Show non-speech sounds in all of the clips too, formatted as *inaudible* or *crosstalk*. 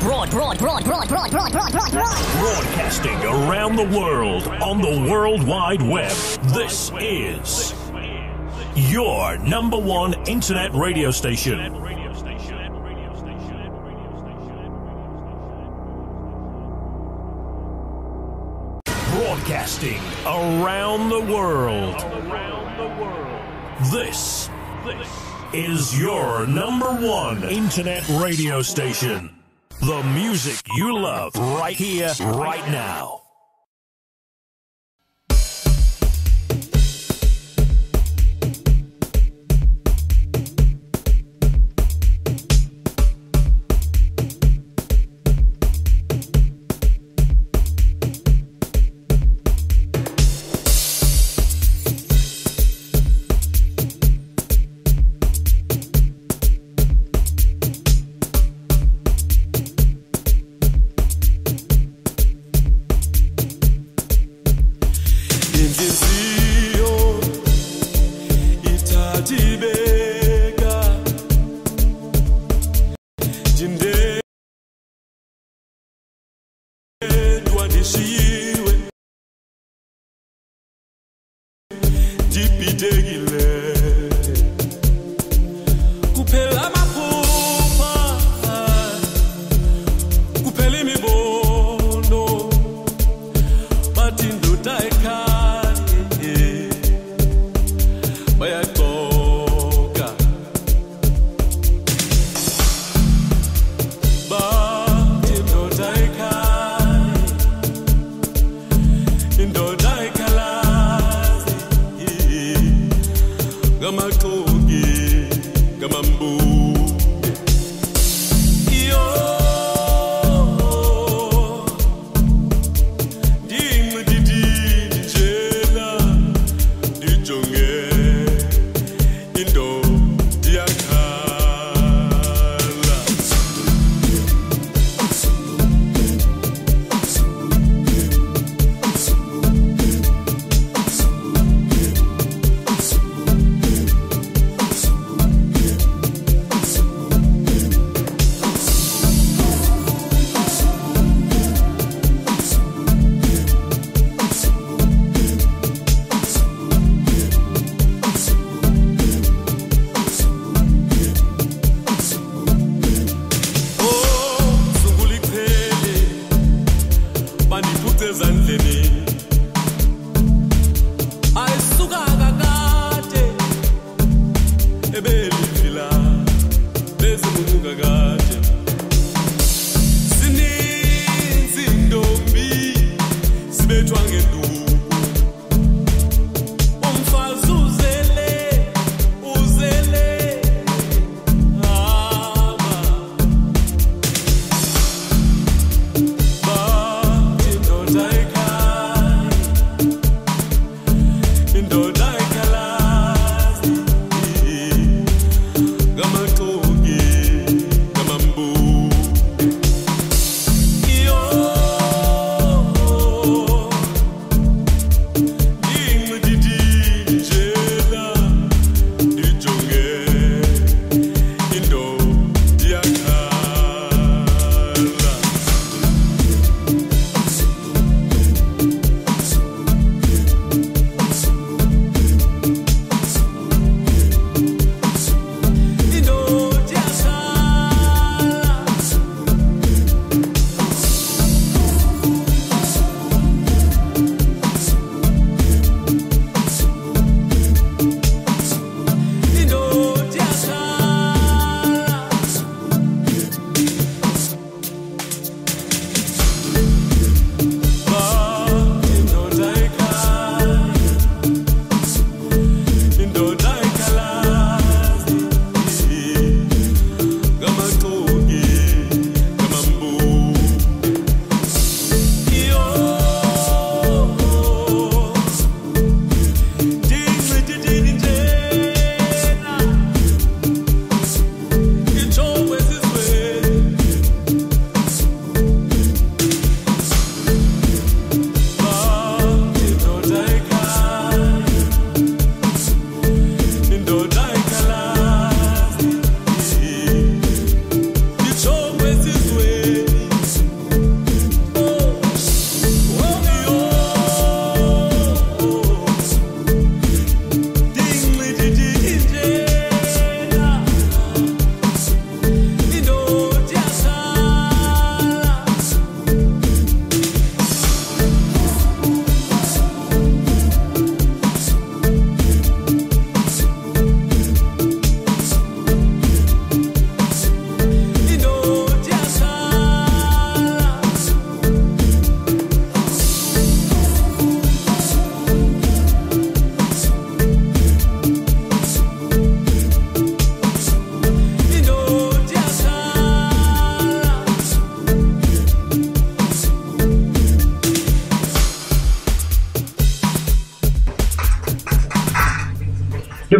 broad, broad, broad, broad, broad, broad, broad, broad, broad, broad. Broadcasting around the world on the World Wide Web. This is your number one internet radio station. Broadcasting around the world. This is your number one internet radio station. The music you love right here, right now. degile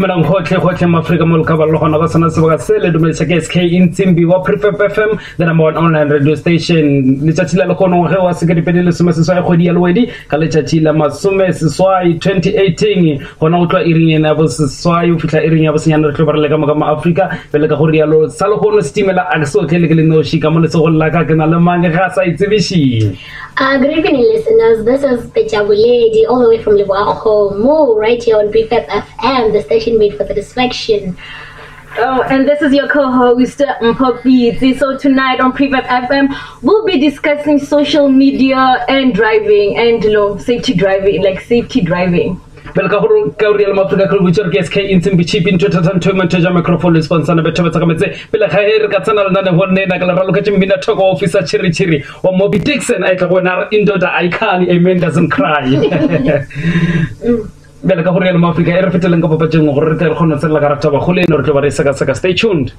dumelang gotlhe gotlhe maaforika mo lekaba le gona go sena sebaka se le dumedisa ke sk intsimbi wa prefab fm the number one online radio station. Letšatši la lekgono ge wa sekadipedi lesome seswai kgwedi ya lewedi ka letšatši la masome seswai 2018 gona go tloa iring ena ya bo seswai o fitlha iring ya bo senyane re tlo ba re leka mo ka maaforika pele ka go rialo sa lekgono setimela a ke se otlhe le ke le noši ka mo letsogong la ka ke na le mange ga sa itsebiši? Uh, good evening, listeners. This is Pechabu Lady, all the way from Liwaho, Mo, right here on Prefab FM, the station made for satisfaction. Oh, and this is your co-host, Mpopiti. So tonight on Prefab FM, we'll be discussing social media and driving and, you know, safety driving, like safety driving. pele ka gore ka o rialo maaforika ka botsa re ke sk intseng bochipi ntho thata ntho e mantho ja microphone le sponsana betho ba tsakametse pele ga e re ka tsena lenane go nne na ka le raloketse mmina thoko officer chiri chiri wa Mobi Dixon a e tla go wena indoda icon a man doesn't cry bele ka gore rialo maaforika e re feteleng ka papateng gore re tle re kgone tselela ka rata bagolo eno re tlo ba re sekaseka stay tuned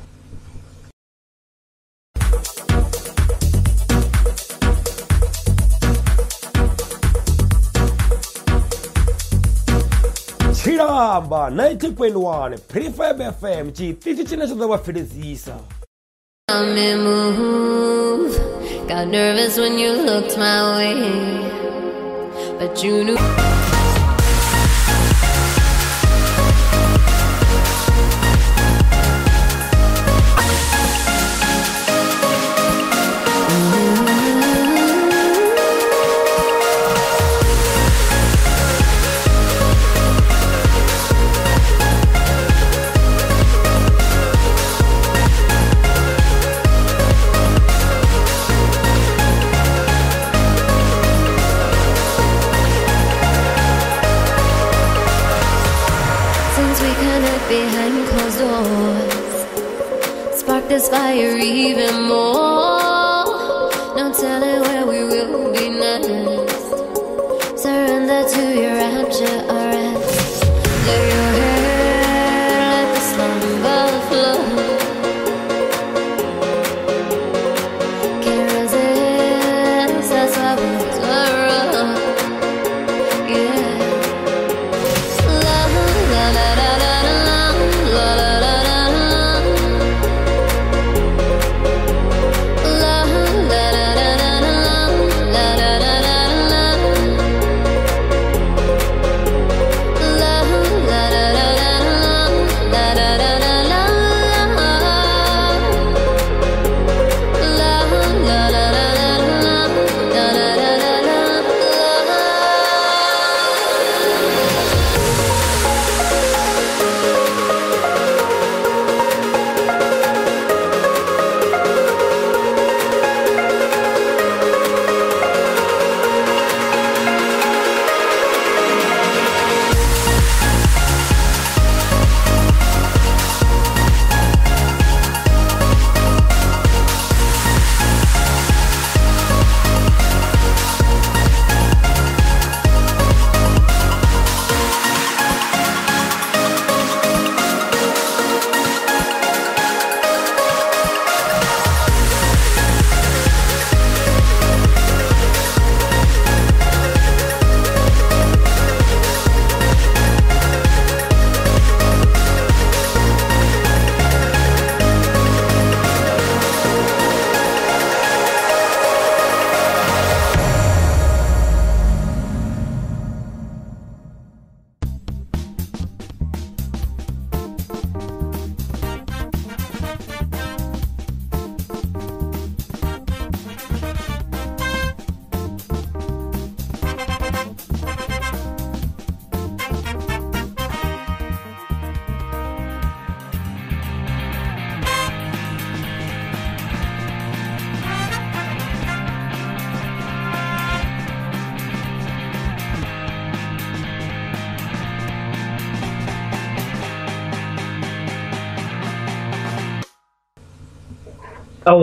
tshilamba 90.1 prefab fm tshiṱitshi tshine tsha ḓo vha move. Got nervous when you looked my way, but you knew. inspire even more.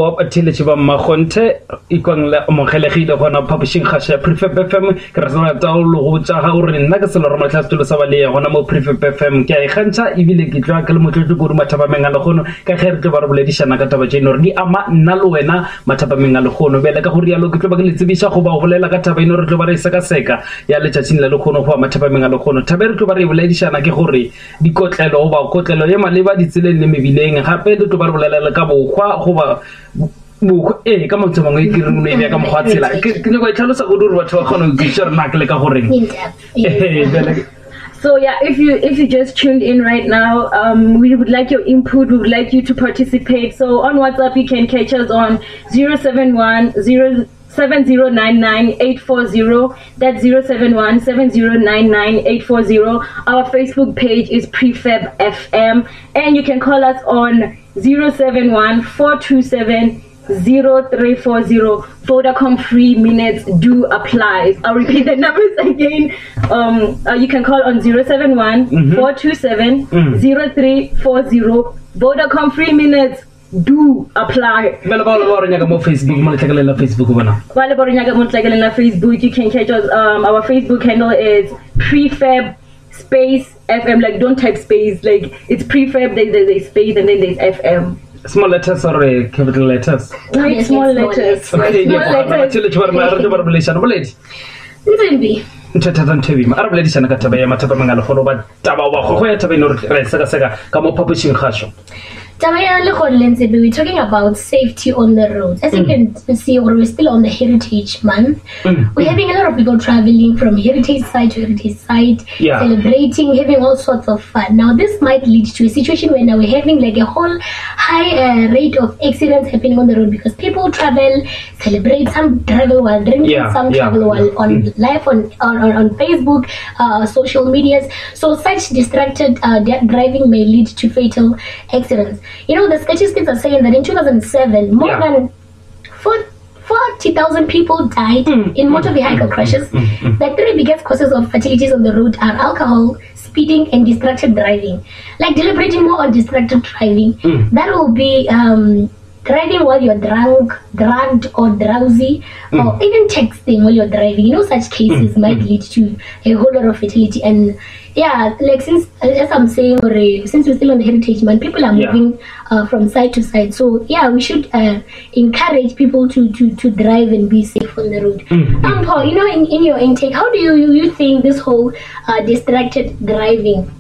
up a tile tshi vha makgonthe ikwang le amogelegile gona publishing ga ya prefep fm ke re sena taolo go tsa ga gore nna ke selo ramatlha setolo sa balea gona mo prefep fm ke a e ikgantšha ebile ke tloa ke le motlotlo kudu mathapameng a legono ka ge re tlo ba re boledišana ka taba tšeno gore di ama nna le wena mathapameng a legono bele ka gore yalo ke tlo ba ke le tsebiša go ba go bolela ka taba eno re tlo ba re sekaseka ya letšatšing la lekgono goba mathapameng a lekgono thabe re tlo ba re boledišana ke gore dikotlelo goba kotlelo ye maleba ditseleng le mebileng gape le tlo ba re bolelele ka bokgwa goba So yeah, if you if you just tuned in right now, um, we would like your input. We would like you to participate. So on WhatsApp, you can catch us on 071 7099 840. That's 071 7099 840. Our Facebook page is Prefab FM, and you can call us on 071 427 0340 Vodacom free minutes do apply. I'll repeat the *laughs* numbers again. Um, uh, you can call on 071 427 0340 Vodacom free minutes do apply. bjale ba ba nyaka mo facebook mo letlhakelela facebook bona Vale Borinyaga Montlagal na Facebook. You can catch us. Um, our Facebook handle is prefab space FM. Like don't type space. Like it's prefab. There's, there's a space and then there's FM. small letters or uh, capital letters? Small letters. Okay, yeah, chile chubar mara chubar bulishana *laughs* buleti. Nzimbi. Ntata ntebi ma arabuleti shana kataba ya mataba mangalo foro ba taba wa khoya taba no re saka saka kamo. Kgašo Taba ya Lekgolo le we're talking about safety on the roads. As you can see, we're still on the Heritage Month. We're having a lot of people traveling from heritage site to heritage site, Yeah. celebrating, having all sorts of fun. Now, this might lead to a situation where now we're having like a whole high uh, rate of accidents happening on the road because people travel, celebrate, some travel while drinking, Yeah, some yeah. travel while on live on, on, on on Facebook, uh, social medias. So such distracted uh, driving may lead to fatal accidents. You know, the statistics are saying that in 2007, more Yeah. than four- 40,000 people died Mm, in motor vehicle crashes. The three biggest causes of fatalities on the road are alcohol, speeding, and distracted driving. Like deliberating more on distracted driving, Mm. that will be um, driving while you're drunk, drugged, or drowsy, Mm. or even texting while you're driving. You know, such cases might lead to a whole lot of fatality. And yeah, like since as I'm saying, or uh, since we're still on the heritage month, people are Yeah. moving uh, from side to side. So yeah, we should uh, encourage people to, to to drive and be safe on the road. Um, Paul, you know, in, in your intake, how do you you, you think this whole uh, distracted driving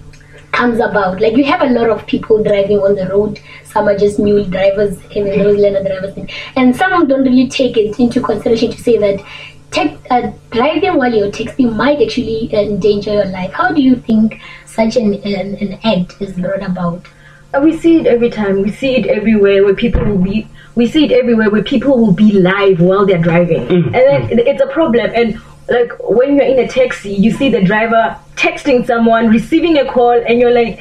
comes about? Like you have a lot of people driving on the road. Some are just mule drivers, having those learner drivers, thing. and some don't really take it into consideration to say that. Tech, uh, driving while you're texting might actually endanger your life. How do you think such an, an, an act is brought about? Uh, We see it every time. We see it everywhere where people will be. We see it everywhere where people will be live while they're driving, and then it's a problem. And like when you're in a taxi, you see the driver texting someone, receiving a call, and you're like,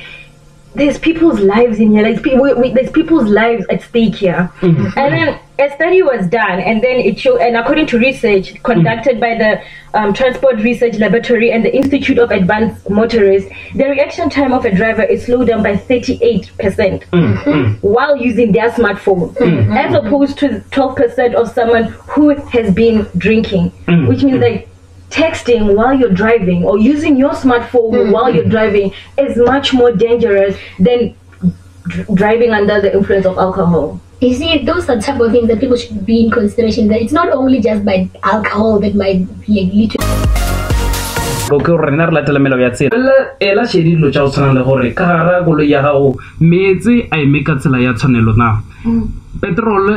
"There's people's lives in here. Like, we, we, there's people's lives at stake here." Mm-hmm. And then a study was done, and then it showed, and according to research conducted by the um, Transport Research Laboratory and the Institute of Advanced Motorists, the reaction time of a driver is slowed down by 38% mm-hmm. while using their smartphone, mm-hmm. as opposed to 12% of someone who has been drinking, which means like texting while you're driving or using your smartphone hmm. while you're driving is much more dangerous than dr- driving under the influence of alcohol. You see, those are type of things that people should be in consideration. That it's not only just by alcohol that might like, lead to go ke gore rena re latelamelao ya tsela Ela- ela shedi dilo tša go tshwana le gore ka gara koloi ya gago meetse a eme ka tsela ya tshwanelo na hmm. Petrol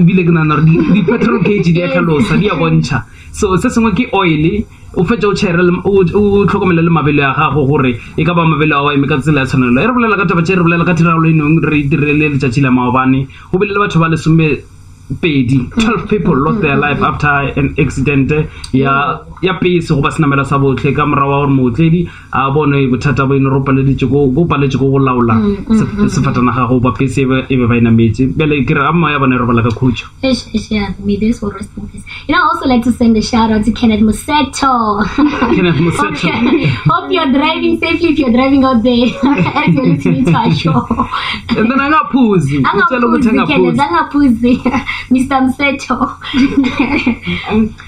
ebile ke nana gore di- di-petrol cage di a tlhalosa di a bontšha so se sengwe ke oil o fetsa o chere o tlhokomela le mabele a gago gore e ka ba mabele a o eme ka tsela ya tshwanelo. E re bolela ka taba tše re bolela ka tiragalo e neng re dirile letšatši la maobane. Go bile le batho ba lesome pedi. 12 people lost their life after an accident. Ya ya pese goba senamela sa botlhe ka morago wa gore mootledi a bone bothata bo ene ro paleditse ko paletse ko go laola gago goba pese e be ba e metsi bjale ke re a mma ya bone e robala ka khutšo And also like to send a shout out to Kenneth *laughs* Kenneth hope, you're driving safely if you're driving out there. *laughs* Then Angapuzi. *laughs* Mr. Msecho.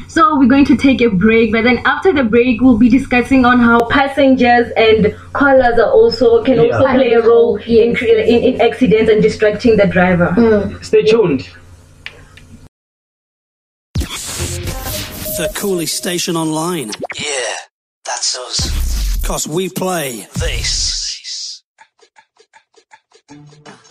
so we're going to take a break, but then after the break, we'll be discussing on how passengers and callers are also can yeah. also play a role yes. in, in, in accidents and distracting the driver. Mm. Stay tuned. The coolest station online. Yeah, that's us. Cause we play this. *laughs*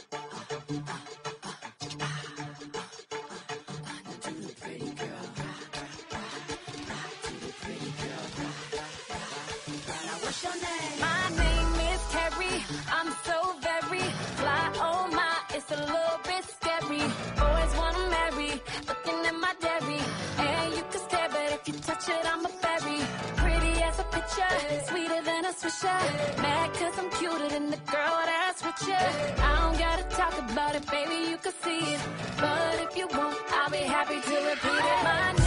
Sweeter than a swisher. Mad cause I'm cuter than the girl that's richer. I don't gotta talk about it, baby, you can see it. But if you want, I'll be happy to repeat it. My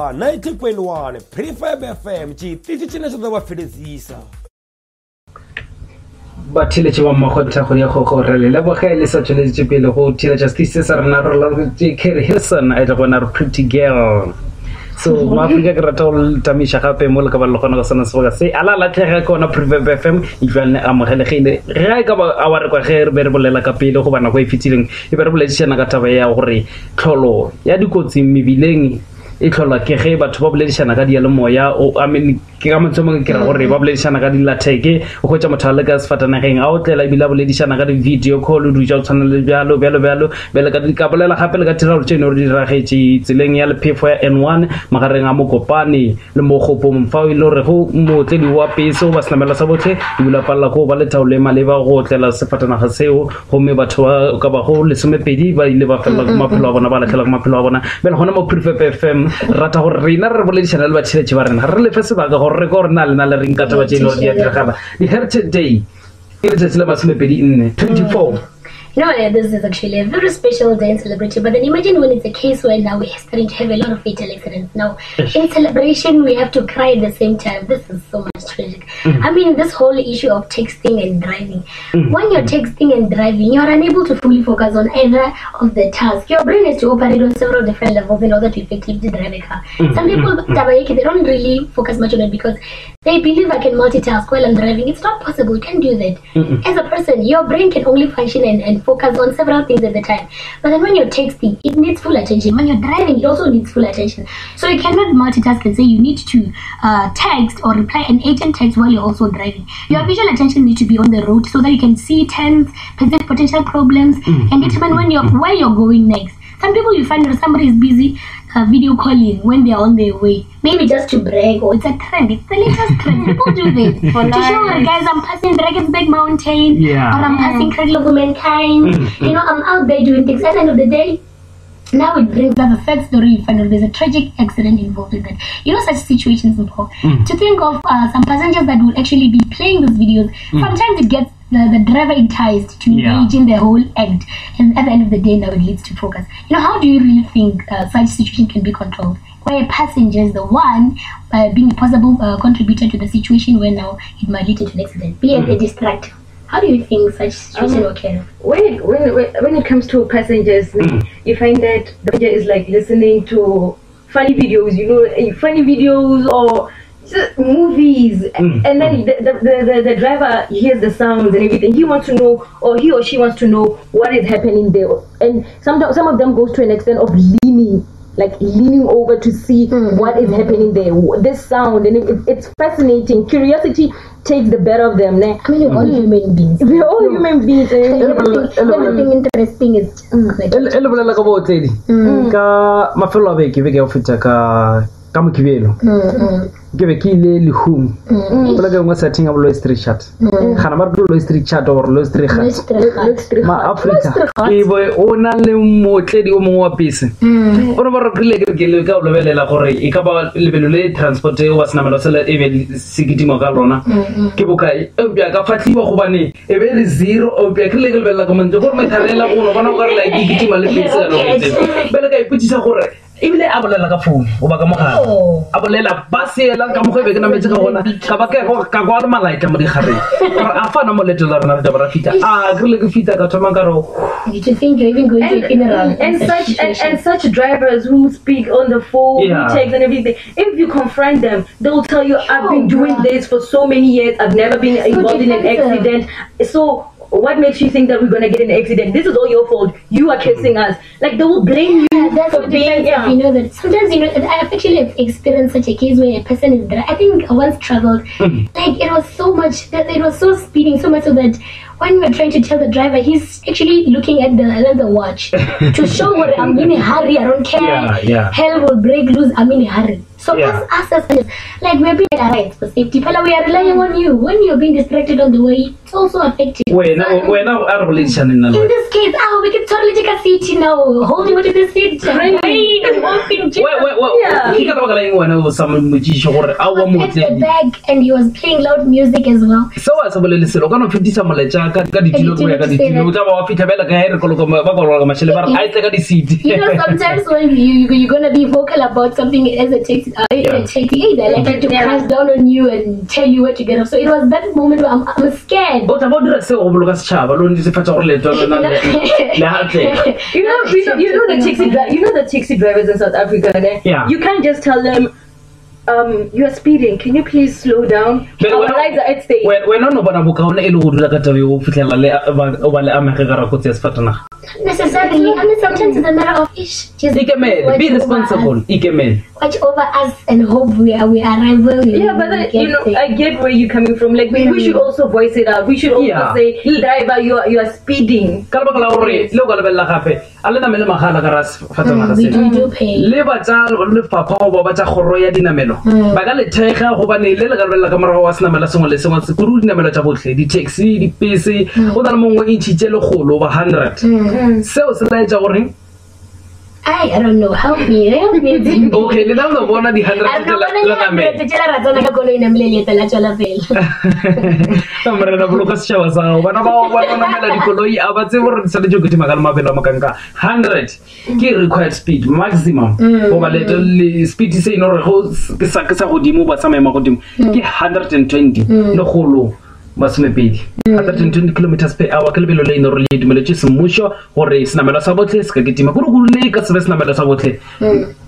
amba 90.1 prefab fm tshitiši tšene tsho tlo ba fedisisa ba mmagotha go ya go gore le leboge le sa tšweleditše pele go thila justice se sa rena re laotše carry hilson a etla gona re pretty girl. So *laughs* maaforika ke rata go tamiša gape mo le ka ba le gona go sena seboka. Se ala latlhega ke ona prevep fm ejalne amogelegile ge a ka ba a wa re kwa ge re be re bolela ka pele go bana go e fetileng e be re boledišana ka taba ya gore tlholo ya dikotsi mebileng e tlholwa ke ge batho ba boledišana ka dialemoya. O I mean, ke ka mantswe mongwe ke ra gore ba boledišana ka dilateke o kgwetsa motho a le ka sefatanageng a o tlela ebile a boledišana ka di-video call o duja o tshwana le bjalo bjalo bjalo ka ka bolela gape le ka tiragalo tše gore re diragetse tseleng ya lephefo ya n one magareng a mokopane le mo mogopong. Fa o ile gore go motledi wa pese o ba senamela sa botlhe ebile a palela ko ba le taolo e maleba go tlela sefatanaga seo. Gomme batho ba ka ba go lesomepedi ba ile ba felela ko maphelo a bona ba latlhela ko maphelo a bona. Bjale gona mo prefep fm rata gore rena re boledišana le batšheletše ba rena. Re lefe sebaka gore re ka gore na lena le reng ka taba le gore di a diragala di-heritage day ke letšatši la masomepedi nne 24 You know, uh, this is actually a very special day in celebration. But then imagine when it's a case where now we're starting to have a lot of fatal accidents. Now, in celebration, we have to cry at the same time. This is so much tragic. Mm. I mean, this whole issue of texting and driving. Mm. When you're texting and driving, you're unable to fully focus on either of the tasks. Your brain has to operate on several different levels in order to effectively drive a car. Some people, they don't really focus much on it because they believe I can multitask while I'm driving. It's not possible. You can't do that. Mm-mm. As a person, your brain can only function and, and focus on several things at the time. But then when you're texting, it needs full attention. When you're driving, it also needs full attention. So you cannot multitask and say you need to uh, text or reply an agent text while you're also driving. Your visual attention needs to be on the road so that you can see turns, present potential problems, Mm. and determine when you're where you're going next. Some people you find that somebody is busy uh, video calling when they're on their way. Maybe just to brag or it's a trend. It's the latest trend. People do this. *laughs* For to show life. guys I'm passing Drakensberg Mountain Yeah. or I'm passing Cradle of Mankind. Mm, You know, I'm out there doing things. At the end of the day, now it brings up a sad story. You find out there's a tragic accident involved in that. You know, such situations involved. Mm. To think of uh, some passengers that will actually be playing those videos, Mm. sometimes it gets the, the driver enticed to Yeah. engage in the whole act. And at the end of the day, now it leads to focus. You know, how do you really think uh, such situation can be controlled? Where a passenger is the one uh, being a possible uh, contributor to the situation where now it might lead to an accident, be it a distractor. How do you think such situation Um, will carry? when it when, when when it comes to passengers, you find that the passenger is like listening to funny videos, you know, eh, funny videos or just movies, Mm, and then the, the, the, the, the driver hears the sounds and everything. He wants to know, or he or she wants to know what is happening there, and some some of them goes to an extent of leaning. Like leaning over to see what is happening there, this sound, and it, it, it's fascinating. Curiosity takes the better of them. I mean, we're all human beings. We're all human beings. eh? Everything, everything interesting is e le e le bolela ka bootledi ka mafelo a beke beke ya go feta ka ka mokibelo ke be ke ile lehung bola ke ngwe setting ya street chat. Mm. gana ba re ke street chat or loy street chat maafrika e bo o na le motledi o mongwe wa bese. O ne ba rekile ke ke le ka o lebelela gore e ka ba lebelo le transport e wa senamelo se le e be se kedimo ka lona. Ke bokae? Eupša ka fatlhiwa gobane e be le zero eupša ke le ke lebelela ka mantse gore methalela gono bona o ka re la e ketima le pese ya logeteng bele ka ipotsisa gore ebile a bolela ka founu goba ka mogala oh. a bolela ba seelang ka mogo e be ke nametse ka gona ka ba ke ka kwa le malaetla mo digareng gore a fana mo leto la rona re taba fita a ke ke fita ka thoma ka re think you're even going to funeral. and, and such and, and such drivers who speak on the phone, Yeah. who text and everything. If you confront them, they'll tell you, "I've been oh, doing this for so many years. I've never been involved in an accident." So. What makes you think that we're gonna get an accident? This is all your fault. You are kissing us. Like they will blame you That's for what being. defensive, you know that sometimes you know I've actually experienced such a case where a person is dri- I think I once traveled hmm. like it was so much that it was so speeding so much so that when we were trying to tell the driver he's actually looking at the at the watch *laughs* to show what I'm in a hurry I don't care Yeah, yeah. hell will break loose I'm in a hurry So yeah. us, us like we're being advised for safety, but we are relying on you. When you're being distracted on the way, it's also affecting. We're now, we're now are listening. In this case, oh, we can totally take a seat now. Holding onto the seat. Right. The bag and he was fitisa malacha ka ka di dilo ka ka di seat. Uh, in Yeah. a taxi, hey, they like to crash down on you and tell you where to get off. So it was that moment where I'm, I'm scared. But tla ba o dira seo go boloka setšhaba lo netefatsa gore leeto la lona le *laughs* le a atlega You know, you know, you know the taxi, you know the taxi drivers in South Africa. Yeah. You can't just tell them, um, you are speeding. Can you please slow down? But Our when- lives are at stake. We- wena o no bona bokaone e le go dula ka tabe o fitlhela le o ba le amege ka rakotsi ya sefatanaga Not necessarily. I mean, sometimes it's a matter of ish. Just ikemele be responsible us- Watch over us and hope we are we arrive where we Yeah, but we you know, there. I get where you're coming from. Like, we, we should also voice it out. We should also Yeah. say, driver, you are, you are speeding. ka lebaka la gore le o ka lebelela gape a le namele magala ka pay. le ba tsa lefapha goba ba tsa kgoro ya dinamelo. Ba ka lethega gobane le le ka lebelela ka morago wa senamela sengwe le sengwe. Se kudu dinamelo tsa botlhe di-taxi dipese go na le mongwe intšhitše legolo ba hundred. Seo se laetsa gore I, I don't know. Help me. Help me. *laughs* okay, le dau una buona di Andrea Cotella. C'è la ragione che con lui non me li la chola fel. Amre *laughs* na bulu kasi shawa sao. Bana ba wa na mela di koloi abatse hore sa le jogo ti magala mabelo makanka 100 ke required speed maximum. Go ba le le speed se ino re go ke sa ke sa godimo ba tsamaema godimo mm. ke 120 mm. le golo masomepedi hundred and twenty kilometers per hour ke lebelo le ino gore le dumeletse semmušo gore senamelo sa botlhe se ka ketima kudu-kudu ka sebe senamelo sa botlhe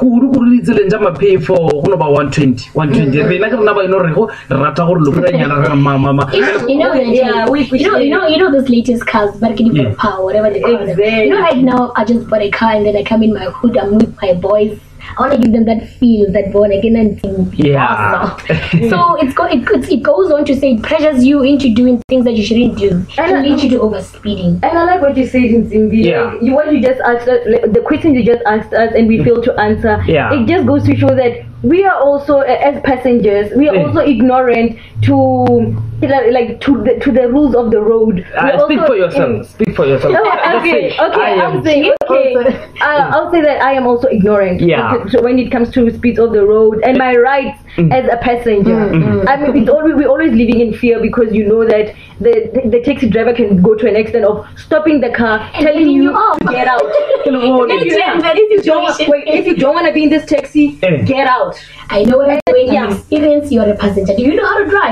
kudu-kudu le itseleng ja maphefo go no ba one twenty one twenty rena ke rena ba ene rego re rata gore lokuranyana re mamama You know, Yeah, we you know, you know, you know those latest cars, Barkini Yeah. power, whatever they call them. You know, right now I just bought a car and then I come in my hood. I'm with my boys. I want to give them that feel, that born again and thing. Yeah. *laughs* so it's go, it, it, it goes on to say it pressures you into doing things that you shouldn't do. And It leads you to overspeeding. And I like what you said in Zimbi. Yeah. Like, you, what you just asked us, like, the question you just asked us, and we mm. failed to answer. Yeah. It just goes to show that we are also, as passengers, we are Yeah. also ignorant to like to the to the rules of the road. Uh, speak for yourself. in- Speak for yourself. Just okay, okay. I am. I'm saying okay. Uh, I'll say that I am also ignorant. Yeah. Okay, *laughs* So when it comes to speeds of the road and my rights Mm. as a passenger, I mean, it's always we're always living in fear because you know that the, the the taxi driver can go to an extent of stopping the car, telling you you to get out. If, you, Yeah, that is if you don't, wait, if you don't want to be in this taxi, Eh. get out. I know what I'm doing. Yeah. I'm experienced. You're a passenger. Do you know how to drive?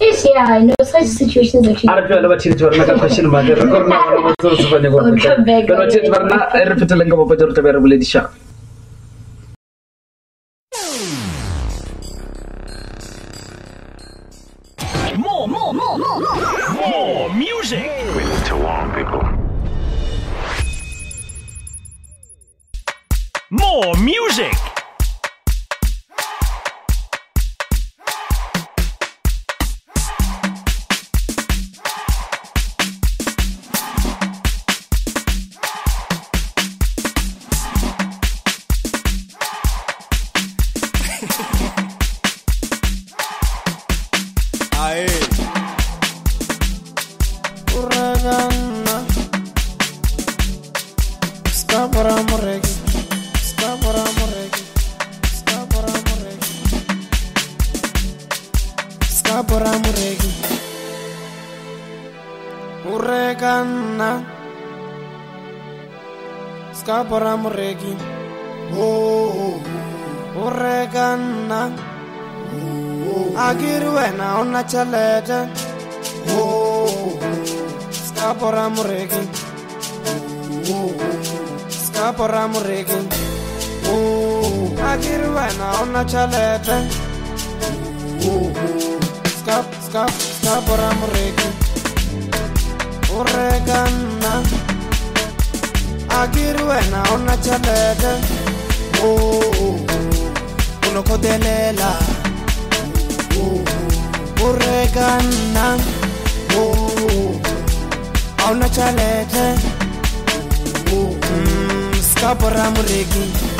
Yes, yeah, I know mm. O na tšhelete Skap- skap- skapora moreki. O reka nna akiri wena o na tšhelete o nokgotelela o reka nna ga ona tšhalete ska bora moreki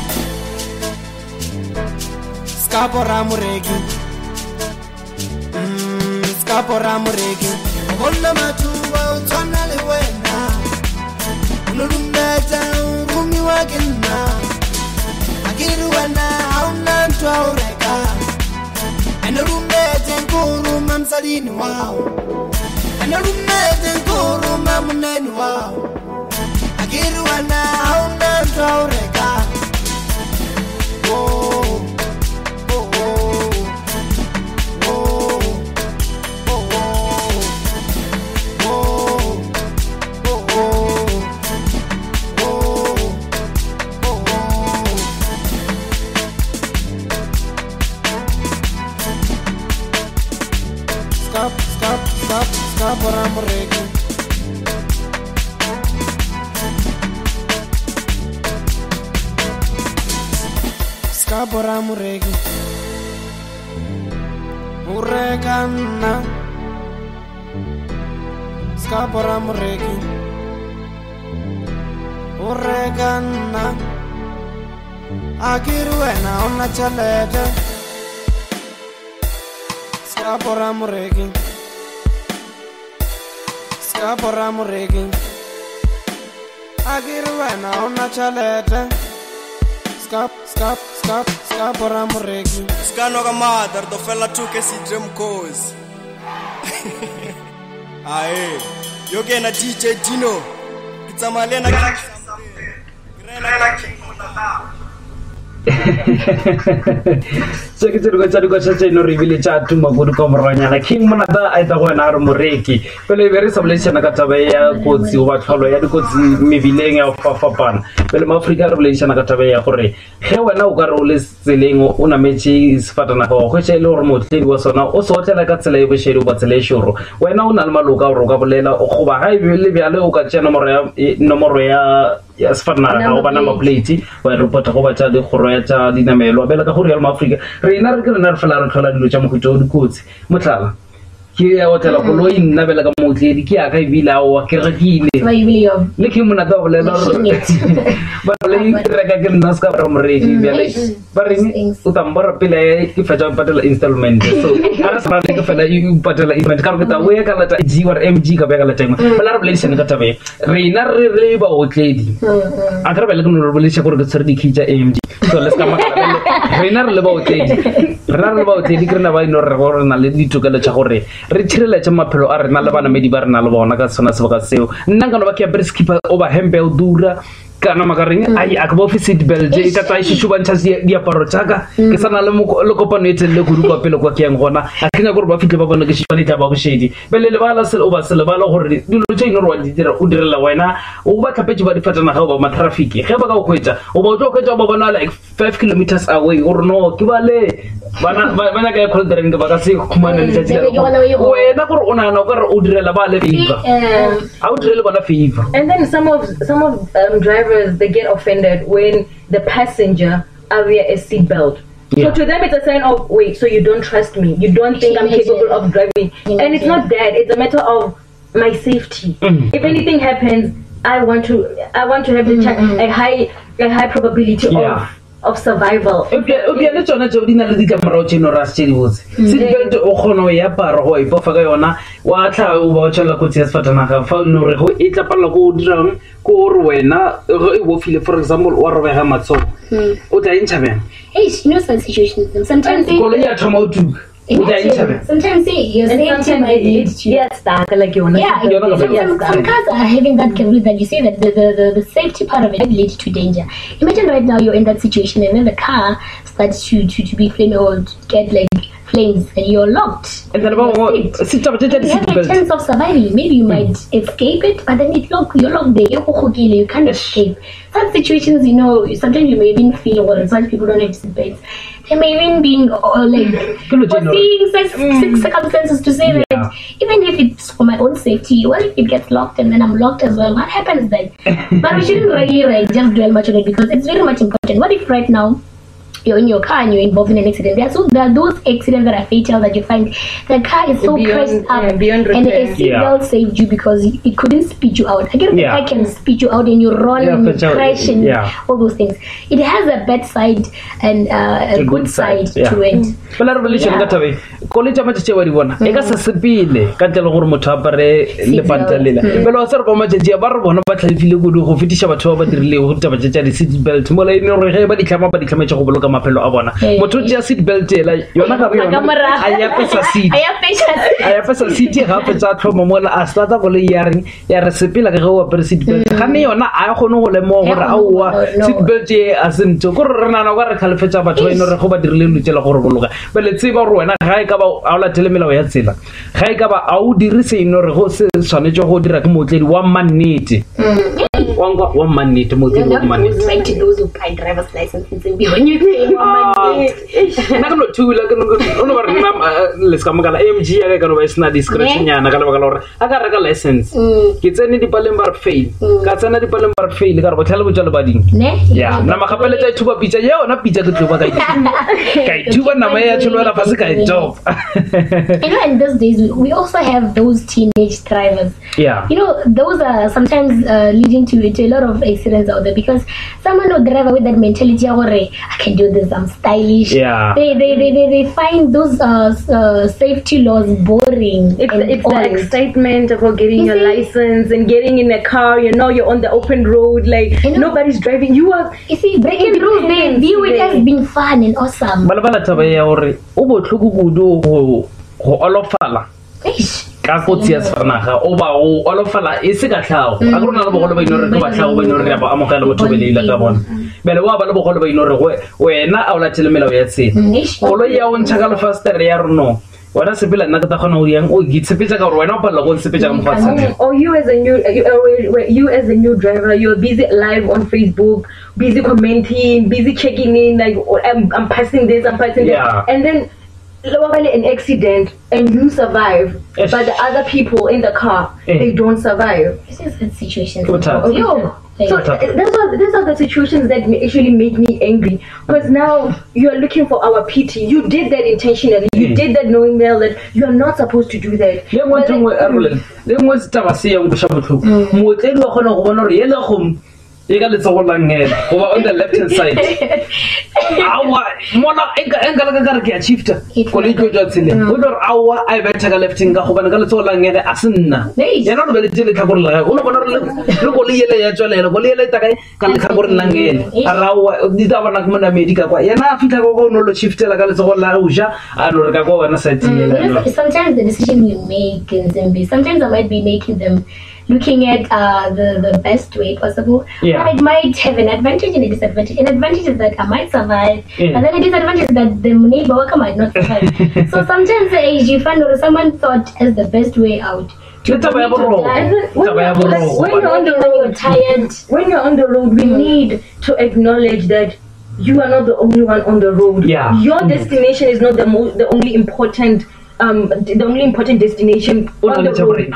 skapo ra moreki mm, skapo ra moreki gonna mathuba o tshwana le wena. O ne dumetsa gomiwa ke nna. A ke re wena ga o nna ntho a o reka ene dumetse nkoroma mosadini wao ene dumetse nkoroma monene wao what I'm breaking. Skano ka madar do fela tu ke si dream cause. *laughs* Ae. Yo ke na DJ Dino. Ke tsamaya na ke se ke tsediko tsa dikotšha tse eno re ebile tša tuma kudu ka moranyana king monata a eta go wena a re moreki? Pele be re sa boledišana ka taba ya kotsi goba tlholo ya dikotsi mebileng ya go fapafapana. Pele maaforika re boledišana ka taba ya gore ge wena o ka re o le tseleng o nametše sefatanaga wa kgwetša e le gore motlhedi wa sona o se otlela ka tsela e bošedi goba tsela e šoro. Wena o na le maloka gore o ka bolela goba ga e le bjale o ka tšea nomoro ya- ya ya sefatanaga goba number plate wa go batša dikgoro ya tša dinamelwa. Bela ka goriya le mo maaforika rena re ke rena re fela re tlhola dilo tša mohuta o dikotsi. Motlhala kiya wotela kulo in na bela kama utedi kiya kai bila wa kirakile liki muna da wala da ba le kira ka kin naska ba mure ji bela bari ni utambar pila ki faja patala installment. So ara sa le ka fala yu patala installment. Kar ta we kala ta ji war mg ka be kala tema bala rble sen ka tabe reinar re ba utedi akar bela kun rble shakur ka sardi khija mg so let's come reinar le. Ba utedi reinar le ba utedi kirna ba no re gore na le ditukela cha gore re tšhireletše maphelo a rena le banamedi ba re na le bona ka sona sebaka seo. Nna nkano ba ke ya briskipa o ba hempe o dura kana magareng a ka ba office e ka tsaya šušubantšha diaparo tšaka ke sana le kopano e telele kudu kwa pele kwa ke yang gona. A ke gore ba fitlhe ba bone ke šibane tla ba bošedi pele lebala o ba se lebala gore dilo tše ino re wa di dira o direla wena o batlhapetse ba difatanaga o ba matrafiki ge ba ka go kgwetsa o ba o tlo o ba bona like five kilometers away gore no ke bale ba nyaka ya coldrink ba ka se khumana letšatši o ye go- wena gore o nagana o kare o direla ba le favor Um, a o direle bona favor And then some of some of um, drivers they get offended when the passenger are wear a seatbelt. Yeah. So to them it's a sign of wait, so you don't trust me, you don't think I'm capable of driving, and it's not that. It's a matter of my safety. Mm. If anything happens, I want to I want to have the cha- a high a high probability Yeah. of of survival. o bia le tsone tseo di na le ditlamorago tše no ra se tse di botse sedibete o kgona o e apara go ipofa ka yona wa tlha o ba o tshwanela kotsi ya sefatanaga fa no re go e tlapalela ko o dirang ko ore wena e bofile for example wa robega matsogo o tla e ntšha bjang? Koloi ya thoma o tuka Sometimes say your And safety sometimes might it- lead it to gets stuck, like you yeah, it- some, cars are having that capability that you say that the, the, the, the safety part of it might lead to danger. Imagine right now you're in that situation and then the car starts to, to, to be flaming or to get like flames and you're locked. And then about what? Sitaba tete You have a chance of surviving. Maybe you might escape it, but then it lock, you're locked there. You can't escape. Some situations, you know, sometimes you may even feel, well, Sometimes people don't seatbelts. There may even be uh, like foreseeing such such circumstances to say that even if it's for my own safety, what if it gets locked and then I'm locked as well? What happens then? *laughs* but we shouldn't really like just dwell much on it because it's very much important. What if right now you're in your car and you're involved in an accident. There are, so, there are those accidents that are fatal that you find the car is so Beyond- pressed up yeah, beyond and a seatbelt yeah. saved you because it couldn't speed you out. I get the car can speed you out and you roll Yeah, and you sure. crash and Yeah. all those things. It has a bad side and uh, a, good, good, side, yeah. to it. fela re bolešeng ka tabe koloi tša matšatši wa di bona e ka se sepele ka ntle le gore motho a apare lepanta lela pele fela wa se re ka matšatši a ba re bona ba tlhalefile kudu go fetiša batho ba ba dirilego taba tše tša di-seat belt mola e ne gore ge ba ditlhama ba ditlhametše go boloka maphelo a bona. Ee. motho o tšea seat belt ela yona Ka a yapesa seat. A yapesa seat. gape tsa tlhomo mola a starta koloi ya reng ya re sepela ka ge o apere seat belt gane yona a kgone go lemoga gore aowa seat belt e a sentse kore re nana ka re tlhalefetsa batho ba eno re go ba dirile lotšela gore bologa bele tseba gore wena ga e ka ba a o latele melao ya tsela. Ga e ka ba a o dire se eno re go se tshwanetse go dira ke mootledi wa mmannete Wa- wa mmannete mootledi wa mmannete Goes right to those who buy driver's license and be when you say nna ke no thula ke no- o no ba re nna uh, le ska amg ya ka e ka ba e sena discretion yana ka lebaka la gore a ka reka license ke tsene dipaleng ba re fail. Ka tsena dipaleng ba re fail ka re botlhale bo tswa le bading Ne? ya nama gapele tsa ithuba pitsa ye yona pitsa ke tloba ka ka ithuba nama e ya tsholoela fase ka e topa You know, in these days, we, also have those teenage drivers. Yeah. You know, those are sometimes uh, leading to, to a lot of accidents out there because someone will drive with that mentality, "Oh, I can do this, I'm stylish. Yeah. They, they, they, they, they find those uh, uh, safety laws boring. It's, and it's the excitement about getting You your see? license and getting in a car. You know, you're on the open road, like nobody's driving. You are. You see, breaking the rules, they view it as being fun and awesome. ba lebala taba ya gore o botlhoko kudu go go olofala ka kotsi ya sefanaga o ba go olofala e se ka tlhago. A ke rona le bogolo ba ino re ke ba tlhago ba ino re ba amogela botho beleile ka bona. Bele wa ba le bogolo ba ino re wena a o latele melao ya tsela. Koloi ya o ntšha ka lefastere ya rono wena sepela nna ke ta kgona go yang o itshepetsa ka gore wena o palela go ntshepetsa ka mokgwa tshwanelo you as a new, you, uh, as a new driver, you're busy live on Facebook, busy commenting, busy checking in, like oh, I'm, I'm passing this, I'm passing Yeah. that, and then an accident and you survive, Yes. but the other people in the car Eh. they don't survive. This is the situation. Total. Yo, so uh, those are these are the situations that ma- actually make me angry because now you are looking for our pity. You did that intentionally. You Mm. did that knowing well that you are not supposed to do that. le nngwe ntho nngwe aroleng le nngwe setaba se yang boša botlhoko mootledi wa kgona go bona gore ye lekgomo e ka letsogo langela goba on the left hand side. *laughs* Awa mona enka leka kare ke a chifta koloi tlo tswa tseleng. O tlo re a e betha ka lefteng ka gobane ka letsogo langege a se nna. Yena o lebeletse letlhakore la gage o ne bona gore le le ele ya tswelela koloi ele e takae ka letlhakore langele a re aowa dita bona ke monamedi ka kwa. Yena a fitlha ko ko o ne lo chiftela ka letsogo la go ja a no re ka kwa bona You sometimes the decision we make in Zimbi, sometimes I might be making them looking at uh, the, the best way possible. Yeah. But it might have an advantage and a disadvantage. An advantage is that I might survive, Yeah. and then a disadvantage is that the neighbor worker might not survive. *laughs* so sometimes uh, you find out someone thought as the best way out. Le taba ya boroko. Taba ya boroko. when you're on the When you're road, tired, when you're on the road, we need to acknowledge that you are not the only one on the road. Yeah. Your Mm. destination is not the mo- the only important. Um, the only important destination on the road.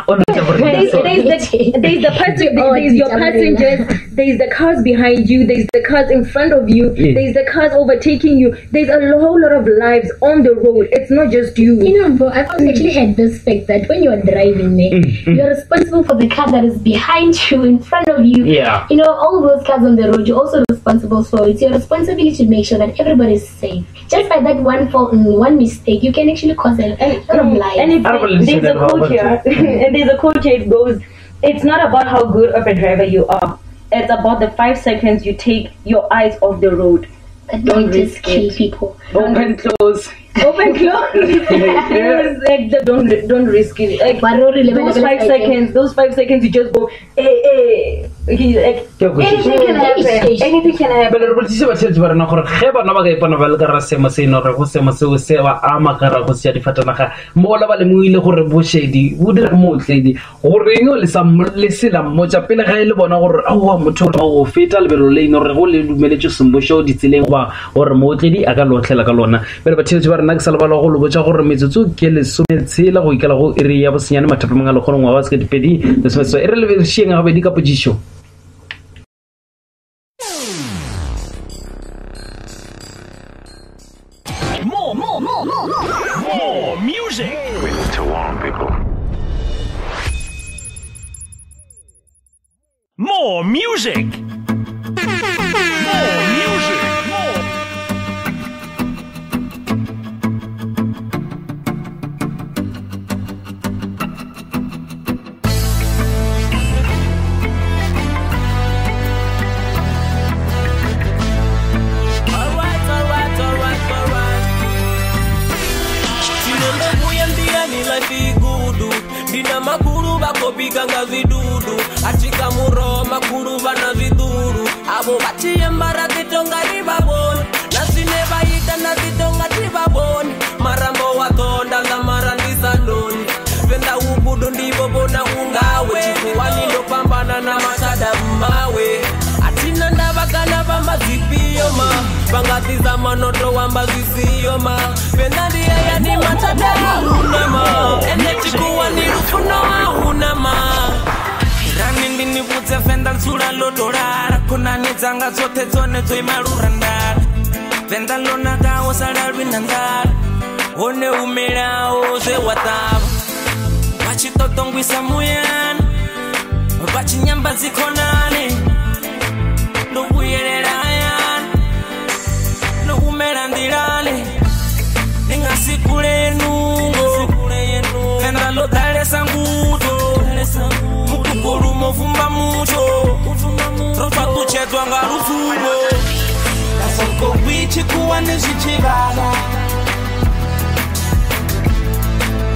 There's, there's the, there's the *laughs* passenger, there's your passengers, there's the cars behind you, there's the cars in front of you, Yeah. there's the cars overtaking you. There's a whole lot of lives on the road. It's not just you. You know, bro, I've actually had this fact that when you're driving, eh, mm. you're responsible for the car that is behind you, in front of you. Yeah. You know, all those cars on the road, you're also responsible for. It's your responsibility to make sure that everybody is safe. Just by that one fault, one mistake, you can actually cause a lot of lives. And it, there's a quote here, *laughs* and there's a quote here. It goes, "It's not about how good of a driver you are. It's about the five seconds you take your eyes off the road. but Don't just risk kill it. people. open close Open close. *laughs* Yes, like the, don't don't risk it. Like Barori level those five seconds. Those five seconds, you just go. Hey, hey. Okay, like Ke go anything can happen. Anything can happen. pele re botsise batsheletsi ba rena gore ge bana ba ka ipona ba le ka ra seemo se eno re go seemo seo se ba ama ka ra go sea difatanaga mola ba lemoile gore bošedi bo dira mootledi goreng o le le sela mmotsa pele ga e le bona gore aowa motho o go feta lebelo le eno re go le dumeletse semmušo ditseleng goba gore mootledi a ka lotlhela ka lona. Pele batheletši ba rena ke sa lebala go botsa gore metsotso ke lesometshela go ikela go iri ya bosenyane mathapamang a lekgonong wa baseketipedi lesometso e re lebešeng a gabedi ka potsišo Nende kuyambia ni life igudu Ndina makuru bakopika nga vidudu Achika muro makuru bana viduru Abo bachiye mbara titonga ribaboni Nasine baita na titonga tibaboni Marambo watonda nga mara ndisanoni Venda ubudu ndivo bona ungawe Chikuwani ndo pambana na makadamu mawe Atina ndava kana pamba zipi siyoma vangatizama notohwamba zvisiyoma venandiyeyani matata ahunama ende chikuwa ni rufuno ahunama rani ndinivudze venda nzula lotolala khonani dzanga dzote dzone dzoima lurandala venda lonakawo sala lwina ndala hone umelawo zvewatava vachitotongwisa muyana vachinyamba dzikhonana lesa nguto mukugulumo vumba muto. Ropa kuchedzwa nga rupfumo kasoko rwichikuwa nezvichivara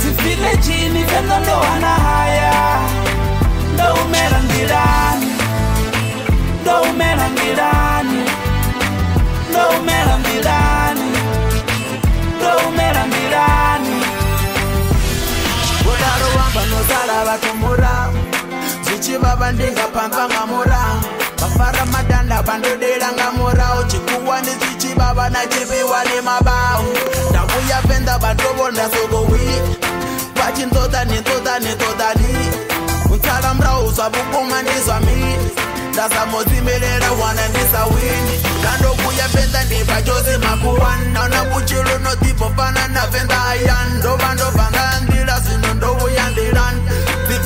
tivhilejini fendo ndowana haya. Ndoumera ndirani ndoumera ndirani vandingapamba ngamura vafara madanda vandodera ngamorawo chikuwa ndichichivava nachiviwa nemabawu ndauya penda vandovonda sokowi. Vachinzoda ninzoda ninzodani utsala mrawu zvavukoma ndizvami ndasamodzimirera wana ndisawini ndandokuya penda ndipachosi makuwani. Naona kuchilunotipofanana penda aya ndova ndobvanga ndira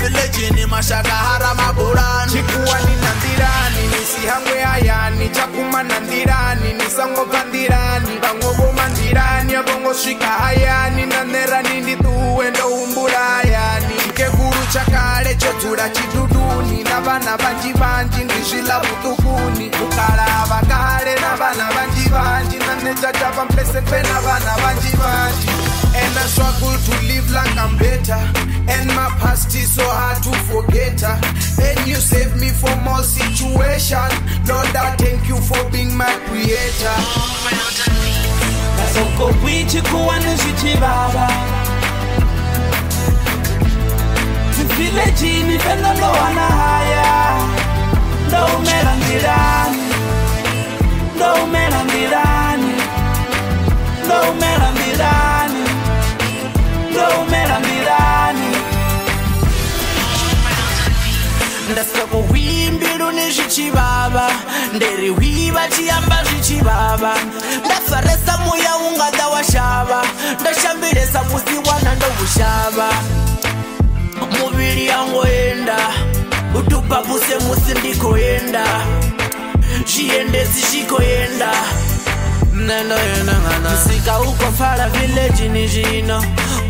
mavhilejini mashakahara mabolani chikuwani na ndirani nisihangwe hayani chakuma na ndirani nisangobva ndirani. Vamwe voma ndirani avongosvika hayani nanerani ndituwe ndohumbura hayani chikekuru chakale chodzura chiduduni. Navana vanji vanji ndizvila vutukuni ukala vakale navana vanji vanji. Nanechata pampese penavana vanji vanji. And I struggle to live like I'm better. And my past is so hard to forget. And you saved me from all situation. Lord, I thank you for being my creator. nasoko wichikuwa nezvichivava tivhilejini venondowana haya ndoumera ndirani ndoumera ndirani ndoumera ndirani ndoumera ndirani ndasoko hwimbiru nezvichivava nderi hwiva chiyamba zvichivava. Ndafaresa muya ungada washava ndashambiresa musiwana ndohushava muviri yangoenda utupapuse musi ndikoenda zviendesi zvikoenda msika ukofara villejini zvino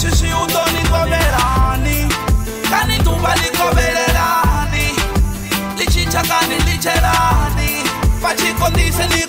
sweswi u to ni tovelani ka ni tuva ni tovelelani li cinca ka ni li celani va xikondise ni